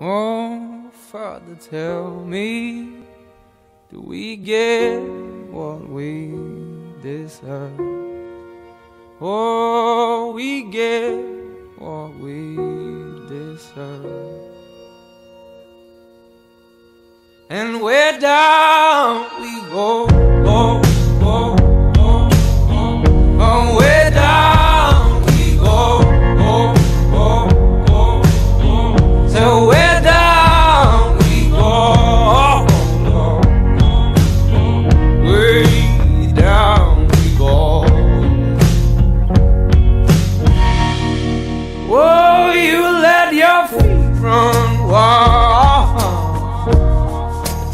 Oh, Father, tell me, do we get what we deserve? Oh, we get what we deserve. And where down we go. front wall.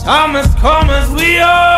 Thomas Comas, we are.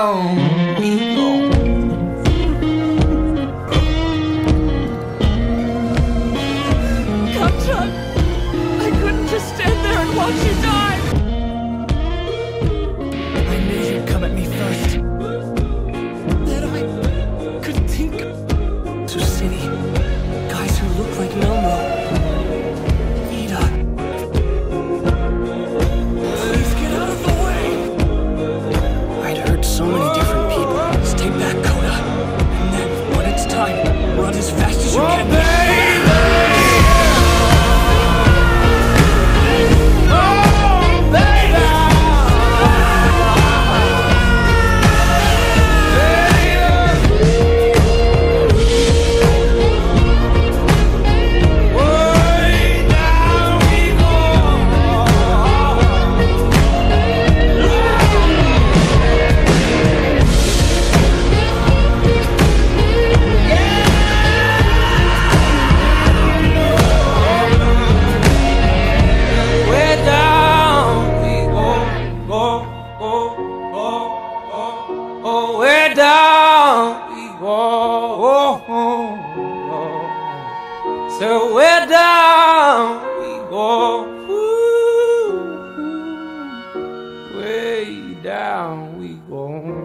down I couldn't just stand there and watch you die. I knew you'd come at me first. That I could think to. So we're down we go, ooh, ooh, way down we go.